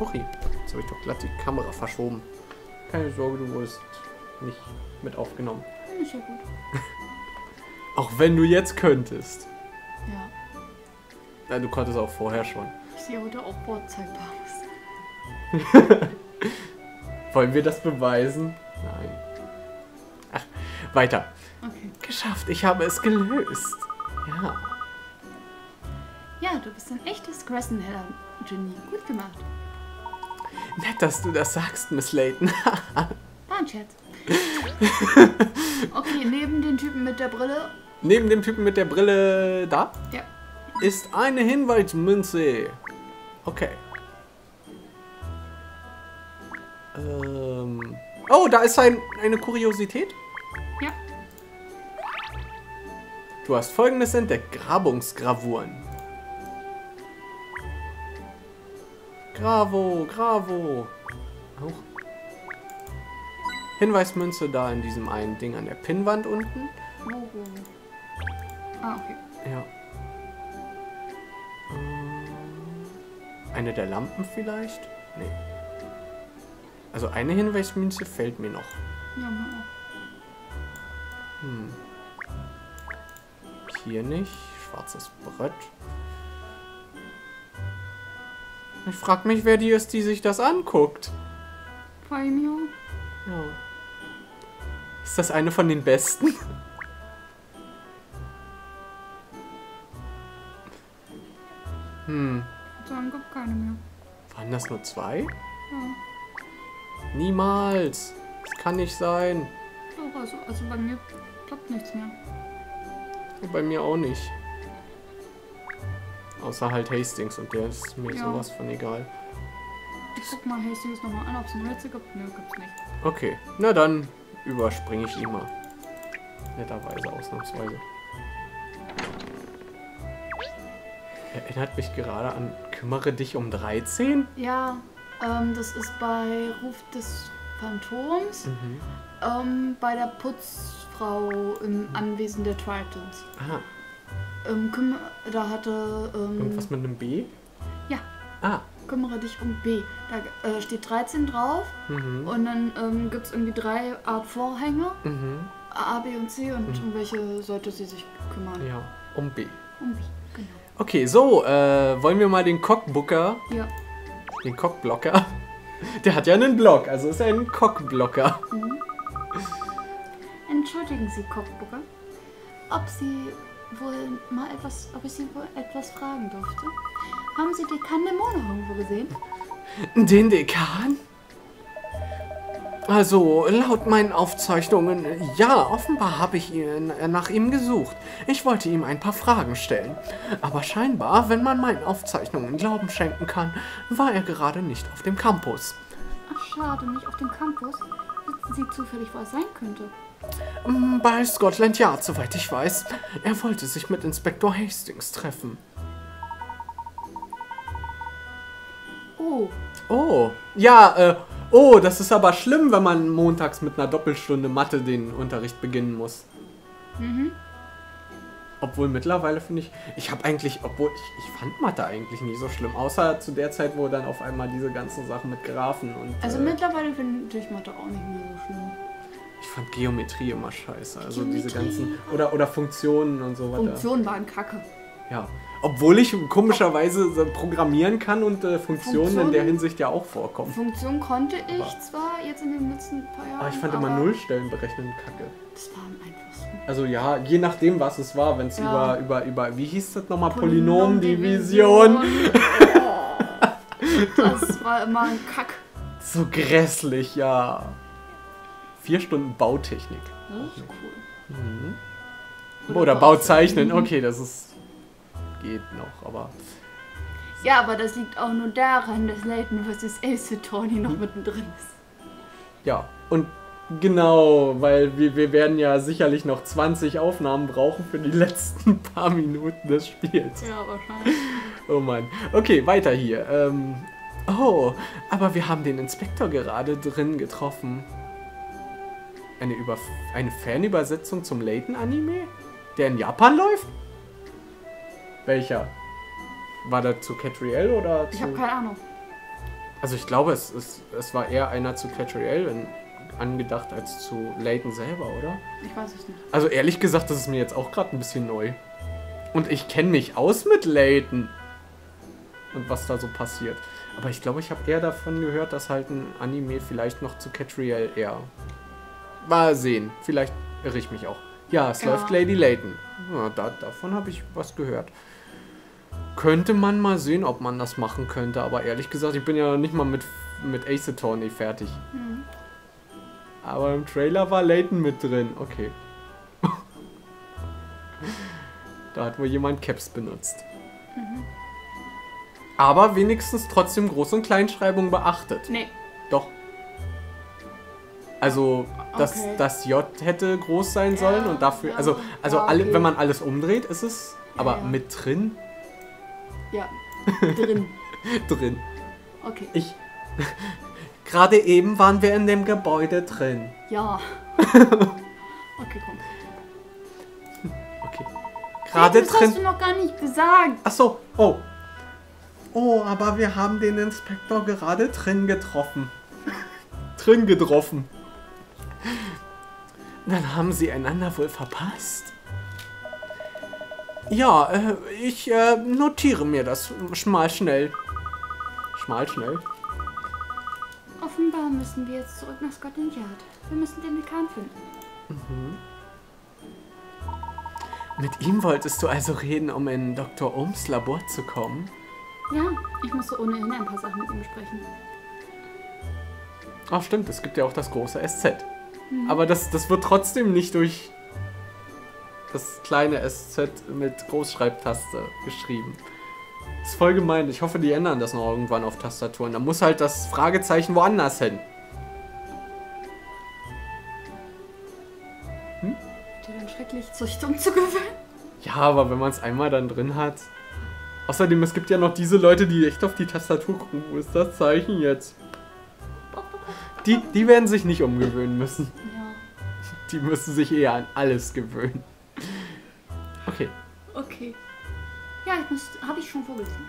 Okay, jetzt habe ich doch glatt die Kamera verschoben. Keine Sorge, du wurdest nicht mit aufgenommen. Ich ja gut. Auch wenn du jetzt könntest. Ja. Ja, du konntest auch vorher schon. Ich sehe heute auch Bordzeitbar Wollen wir das beweisen? Nein. Ach, weiter. Okay. Geschafft, ich habe es gelöst. Ja. Ja, du bist ein echtes Grassenheller-Genie. Gut gemacht. Nett, dass du das sagst, Miss Layton. War ein Scherz. Okay, neben den Typen mit der Brille. Neben dem Typen mit der Brille da Ja. ist eine Hinweismünze. Okay. Ähm. Oh, da ist ein, eine Kuriosität. Ja. Du hast folgendes entdeckt: Grabungsgravuren. Gravo, Gravo. Auch. Hinweismünze da in diesem einen Ding an der Pinnwand unten. Wo? Ah, okay. Ja. Ähm, Eine der Lampen vielleicht? Nee. Also eine Hinweismünze fällt mir noch. Ja, mir auch. Hm. Hier nicht. Schwarzes Brett. Ich frag mich, wer die ist, die sich das anguckt. Hier. Ja. Ist das eine von den besten? Hm. Ich sagen, gibt keine mehr. Waren das nur zwei? Ja. Niemals. Das kann nicht sein. Doch, also, also bei mir klappt nichts mehr. Bei mir auch nicht. Außer halt Hastings und der ist mir Ja. sowas von egal. Ich guck mal Hastings nochmal an, ob es ein Rätsel gibt. Nö, gibt's nicht. Okay, na dann überspringe ich ihn mal. Netterweise, ausnahmsweise. Erinnert mich gerade an Kümmere dich um 13? Ja, ähm, das ist bei Ruf des Phantoms. Mhm. Ähm, bei der Putzfrau im Anwesen der Tritons. Ah, Ähm, kümmer, da hatte. Ähm, irgendwas mit einem B? Ja. Ah, Kümmere dich um B. Da äh, steht 13 drauf mhm. und dann ähm, gibt es irgendwie drei Art Vorhänge. Mhm. A, B und C und Mhm. um welche sollte sie sich kümmern? Ja, um B. Um B, genau. Okay, so, äh, wollen wir mal den Cockbooker, Ja. den Cockblocker. Der hat ja einen Block, also ist er ein Cockblocker. Mhm. Entschuldigen Sie, Cockbooker, ob Sie wohl mal etwas, ob ich Sie wohl etwas fragen durfte? Haben Sie Dekan Dämone irgendwo gesehen? Den Dekan? Also, laut meinen Aufzeichnungen, ja, offenbar habe ich ihn, äh, nach ihm gesucht. Ich wollte ihm ein paar Fragen stellen. Aber scheinbar, wenn man meinen Aufzeichnungen Glauben schenken kann, war er gerade nicht auf dem Campus. Ach, schade, nicht auf dem Campus. Wissen Sie zufällig, wo er sein könnte? Mm, Bei Scotland Yard, soweit ich weiß. Er wollte sich mit Inspektor Hastings treffen. Oh, Oh, ja, äh, oh, das ist aber schlimm, wenn man montags mit einer Doppelstunde Mathe den Unterricht beginnen muss. mhm. Obwohl mittlerweile finde ich, ich habe eigentlich, obwohl ich, ich fand Mathe eigentlich nie so schlimm, außer zu der Zeit, wo dann auf einmal diese ganzen Sachen mit Graphen und Also äh, mittlerweile finde ich Mathe auch nicht mehr so schlimm. Ich fand Geometrie immer scheiße, also diese Geometrie. ganzen oder oder Funktionen und so weiter. Funktionen waren kacke. Ja, obwohl ich komischerweise so programmieren kann und äh, Funktionen, in der? Hinsicht ja auch vorkommen. Funktionen konnte ich Aber- zwar jetzt in den letzten paar Jahren. Aber ich fand immer aber Nullstellen berechnen kacke. Das war am einfachsten. Also ja, je nachdem, was es war, wenn es Ja. über, über, über, wie hieß das nochmal? Polynomdivision. Polynomdivision. Oh, das war immer ein Kack. So grässlich, ja. Vier Stunden Bautechnik. Das ist cool. Mhm. Oder Bauzeichnen, okay, das ist. geht noch, aber. Ja, aber das liegt auch nur daran, dass Leighton vs. Ace Attorney noch mittendrin ist. Ja, und genau, weil wir, wir werden ja sicherlich noch 20 Aufnahmen brauchen für die letzten paar Minuten des Spiels. Ja, wahrscheinlich. Oh Mann. Okay, weiter hier. Ähm, oh, aber wir haben den Inspektor gerade drin getroffen. Eine, Über eine Fanübersetzung zum Layton-Anime? Der in Japan läuft? Welcher? War das zu Catriel oder zu... Ich habe keine Ahnung. Also ich glaube, es, es, es war eher einer zu Catriel angedacht als zu Layton selber, oder? Ich weiß es nicht. Also ehrlich gesagt, das ist mir jetzt auch gerade ein bisschen neu. Und ich kenne mich aus mit Layton. Und was da so passiert. Aber ich glaube, ich habe eher davon gehört, dass halt ein Anime vielleicht noch zu Catriel eher. Mal sehen. Vielleicht irre ich mich auch. Ja, es Ja. läuft Lady Layton. Ja, da, davon habe ich was gehört. Könnte man mal sehen, ob man das machen könnte. Aber ehrlich gesagt, ich bin ja noch nicht mal mit, mit Ace Attorney fertig. Mhm. Aber im Trailer war Layton mit drin. Okay. da hat wohl jemand Caps benutzt. Aber wenigstens trotzdem Groß- und Kleinschreibung beachtet. Nee. Doch. Also, das, Okay. das J hätte groß sein sollen Ja, und dafür. also, also ja, alle, okay. wenn man alles umdreht, ist es. Aber ja. mit drin? Ja. Drin. Drin. Okay. Ich. Gerade eben waren wir in dem Gebäude drin. Ja. Okay, komm. Okay. Gerade das drin. hast du noch gar nicht gesagt. Ach so, oh. Oh, aber wir haben den Inspektor gerade drin getroffen. drin getroffen. Dann haben sie einander wohl verpasst. Ja, äh, ich äh, notiere mir das mal schnell. Schmal schnell. Offenbar müssen wir jetzt zurück nach Scotland Yard. Wir müssen den Dekan finden. Mit ihm wolltest du also reden, um in Dr. Ohms Labor zu kommen? Ja, ich musste ohnehin ein paar Sachen mit ihm besprechen. Ach stimmt, es gibt ja auch das große SZ. Aber das, das wird trotzdem nicht durch das kleine SZ mit Großschreibtaste geschrieben. Das ist voll gemein. Ich hoffe, die ändern das noch irgendwann auf Tastaturen. Da muss halt das Fragezeichen woanders hin. Dir dann schrecklich, sich umzugewöhnen. Ja, aber wenn man es einmal dann drin hat. Außerdem, es gibt ja noch diese Leute, die echt auf die Tastatur gucken. Wo ist das Zeichen jetzt? Die, die werden sich nicht umgewöhnen müssen. Ja. Die müssen sich eher an alles gewöhnen. Okay. Okay. Ja. Habe ich schon vorgelesen.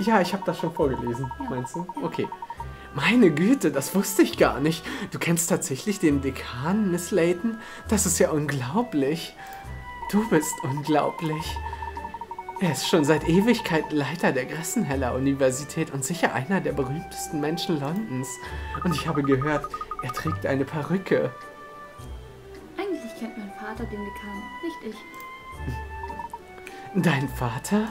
Ja, ich habe das schon vorgelesen, Ja. meinst du? Ja. Okay. Meine Güte, das wusste ich gar nicht. Du kennst tatsächlich den Dekan, Miss Layton? Das ist ja unglaublich. Du bist unglaublich. Er ist schon seit Ewigkeit Leiter der Gressenheller Universität und sicher einer der berühmtesten Menschen Londons. Und ich habe gehört, er trägt eine Perücke. Eigentlich kennt mein Vater den Dekan, nicht ich. Dein Vater?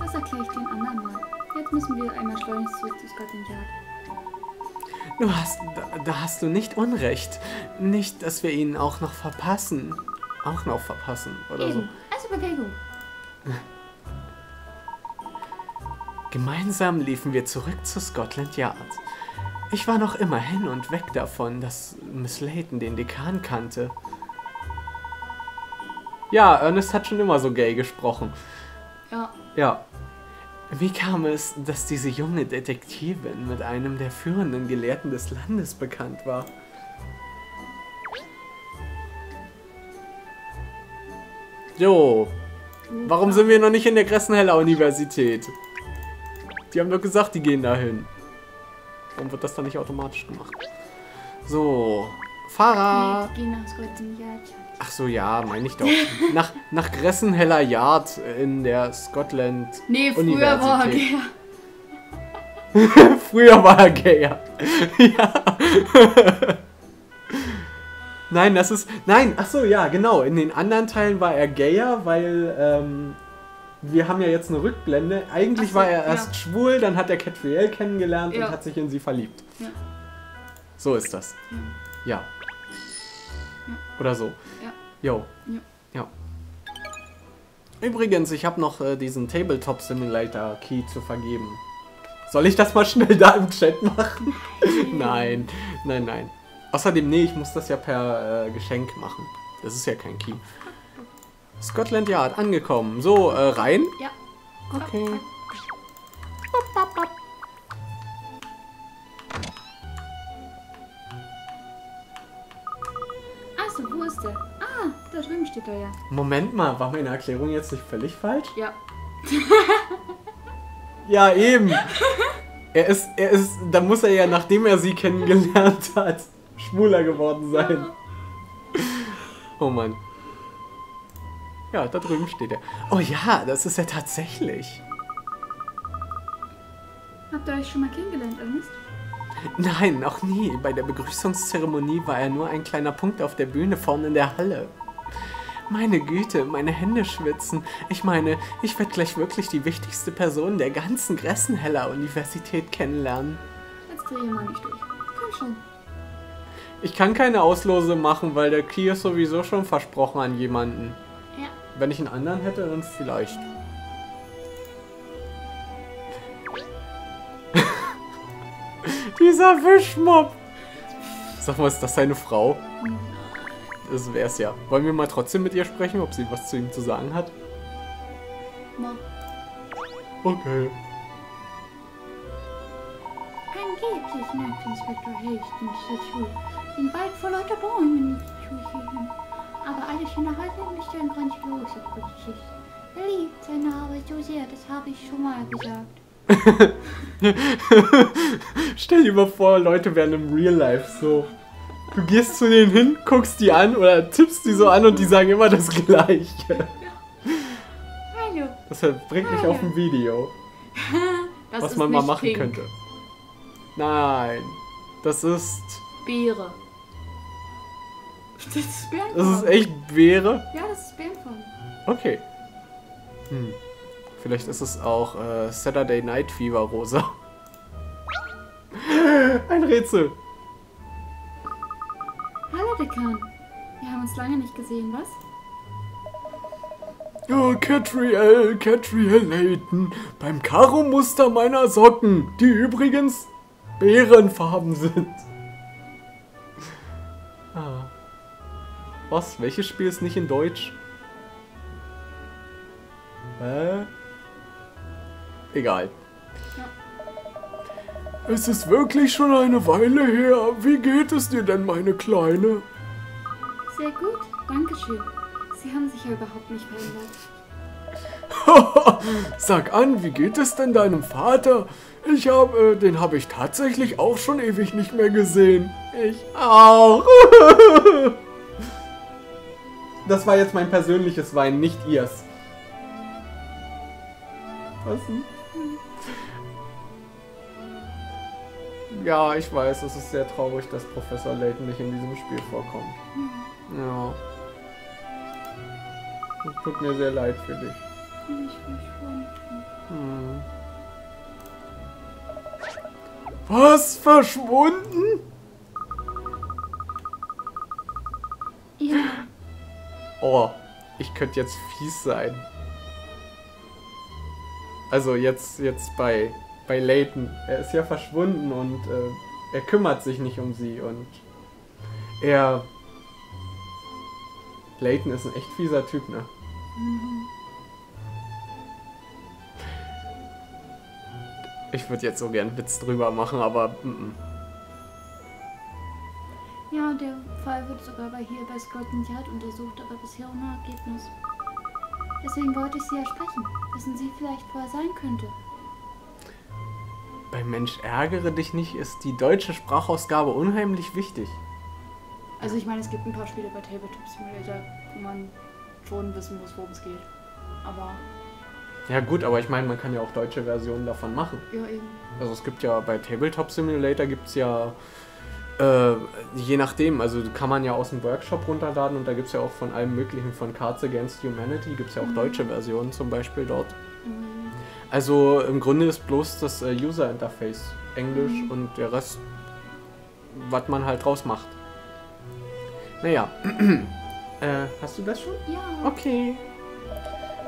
Das erkläre ich den anderen mal. Jetzt müssen wir einmal schleunigst zurück zu Scotland Yard. Du hast, da, da hast du nicht Unrecht. Nicht, dass wir ihn auch noch verpassen. Auch noch verpassen oder so. Eben. Also Bewegung. Gemeinsam liefen wir zurück zu Scotland Yard. Ich war noch immer hin und weg davon, dass Miss Layton den Dekan kannte. Ja, Ernest hat schon immer so gay gesprochen. Ja. Ja. Wie kam es, dass diese junge Detektivin mit einem der führenden Gelehrten des Landes bekannt war? Jo, warum sind wir noch nicht in der Gressenheller Universität? Die haben doch gesagt, die gehen dahin. Warum wird das dann nicht automatisch gemacht? So, Yard. Ach so, ja, meine ich doch. Nach, nach Gressenheller Yard in der Scotland Nee, früher war er Universität. gay. Früher war er gayer. ja. Nein, das ist. Nein, ach so, ja, genau. In den anderen Teilen war er gayer, weil ähm, wir haben ja jetzt eine Rückblende. Eigentlich so, war er ja. erst schwul, dann hat er Catriel kennengelernt Ja. und hat sich in sie verliebt. Ja. So ist das. Ja. Oder so. Ja. Jo. Ja. Ja. Übrigens, ich habe noch äh, diesen Tabletop Simulator Key zu vergeben. Soll ich das mal schnell da im Chat machen? nein, nein, nein. Außerdem, nee, ich muss das ja per äh, Geschenk machen. Das ist ja kein Key. Scotland Yard angekommen. So, äh, rein? Ja. Okay. Achso, wo ist der? Ah, da drüben steht er ja. Moment mal, war meine Erklärung jetzt nicht völlig falsch? Ja. Ja, eben. Er ist, er ist, da muss er ja, nachdem er sie kennengelernt hat, schwuler geworden sein. Oh Mann. Ja, da drüben steht er. Oh ja, das ist er tatsächlich. Habt ihr euch schon mal kennengelernt, Ernest? Nein, noch nie. Bei der Begrüßungszeremonie war er nur ein kleiner Punkt auf der Bühne vorne in der Halle. Meine Güte, meine Hände schwitzen. Ich meine, ich werde gleich wirklich die wichtigste Person der ganzen Gressenheller Universität kennenlernen. Jetzt dreh ich mal nicht durch. Komm schon. Ich kann keine Auslose machen, weil der Key ist sowieso schon versprochen an jemanden. Ja. Wenn ich einen anderen hätte, dann vielleicht. Dieser Wischmob. Sag mal, ist das seine Frau? Das wär's ja. Wollen wir mal trotzdem mit ihr sprechen, ob sie was zu ihm zu sagen hat? Mal. Okay. Angeblich neigt Inspektor Hastings dazu, den Wald vor lauter Bäumen nicht zu sehen. Aber alles in der Haltung ist ein grandioser Polizist. Er liebt seine Arbeit so sehr, das habe ich schon mal gesagt. Stell dir mal vor, Leute wären im Real Life so. Du gehst zu denen hin, guckst die an oder tippst die so an und die sagen immer das Gleiche. Hallo. Das bringt mich auf ein Video, was man mal machen pink. könnte. Nein, das ist. Beere. Das ist Bärenfarben. Das ist echt Beere. Ja, das ist Bärenfarben. Okay. Hm. Vielleicht ist es auch äh, Saturday Night Fever rosa. Ein Rätsel. Hallo, Dekan. Wir haben uns lange nicht gesehen, was? Oh, Catriel, Catriel Layton. Beim Karo-Muster meiner Socken, die übrigens bärenfarben sind. Was? Welches Spiel ist nicht in Deutsch? Hä? Egal. Es ist wirklich schon eine Weile her. Wie geht es dir denn, meine Kleine? Sehr gut, Dankeschön. Sie haben sich ja überhaupt nicht verändert. Sag an, wie geht es denn deinem Vater? Ich habe, äh, den habe ich tatsächlich auch schon ewig nicht mehr gesehen. Ich auch. Das war jetzt mein persönliches Wein, nicht ihrs. Was denn? Ja, ich weiß, es ist sehr traurig, dass Professor Layton nicht in diesem Spiel vorkommt. Ja. Es Tut mir sehr leid für dich. Hm. Was? Verschwunden? Oh, ich könnte jetzt fies sein. Also jetzt, jetzt bei, bei Layton. Er ist ja verschwunden und äh, er kümmert sich nicht um sie und er... Layton ist ein echt fieser Typ, ne? Ich würde jetzt so gern einen Witz drüber machen, aber... Mm -mm. Ja, der Fall wird sogar bei hier bei Scotland Yard untersucht, aber bisher ohne Ergebnis. Deswegen wollte ich Sie ja sprechen. Wissen Sie vielleicht, wo er sein könnte? Bei Mensch ärgere dich nicht ist die deutsche Sprachausgabe unheimlich wichtig. Also ich meine, es gibt ein paar Spiele bei Tabletop Simulator, wo man schon wissen muss, worum es geht. Aber Ja gut, aber ich meine, man kann ja auch deutsche Versionen davon machen. ja, eben. Also es gibt ja bei Tabletop Simulator gibt es ja äh, je nachdem, also kann man ja aus dem Workshop runterladen und da gibt es ja auch von allem möglichen, von Cards Against Humanity gibt es ja auch Mhm. deutsche Versionen zum Beispiel dort. Mhm. Also im Grunde ist bloß das äh, User Interface Englisch Mhm. und der Rest, was man halt draus macht. Naja, äh, hast du das schon? Ja, Okay.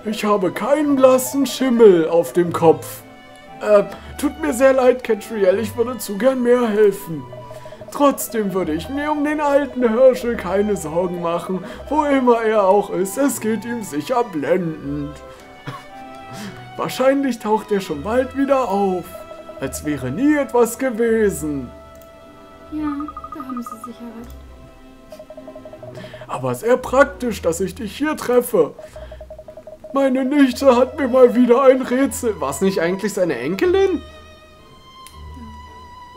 Ich habe keinen blassen Schimmel auf dem Kopf. Äh, tut mir sehr leid, Catriel, ich würde zu gern mehr helfen. Trotzdem würde ich mir um den alten Hirschel keine Sorgen machen, wo immer er auch ist, es geht ihm sicher blendend. Wahrscheinlich taucht er schon bald wieder auf, als wäre nie etwas gewesen. ja, da haben Sie sicher recht. Aber sehr praktisch, dass ich dich hier treffe. Meine Nichte hat mir mal wieder ein Rätsel. War es nicht eigentlich seine Enkelin?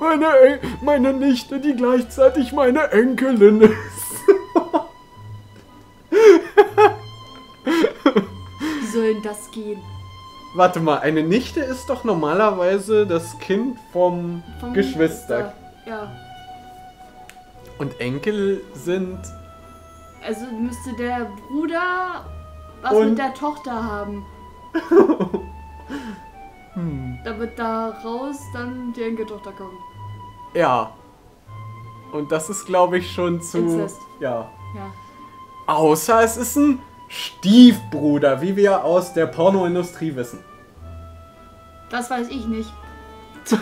Meine, En meine Nichte, die gleichzeitig meine Enkelin ist. Wie soll denn das gehen? Warte mal, eine Nichte ist doch normalerweise das Kind vom, Vom Geschwister. Ja. Und Enkel sind. Also müsste der Bruder was Und- mit der Tochter haben. Hm. Damit daraus dann die Enkeltochter kommt. Ja. Und das ist, glaube ich, schon zu. Inzest. Ja. Ja. Außer es ist ein Stiefbruder, wie wir aus der Pornoindustrie wissen. Das weiß ich nicht.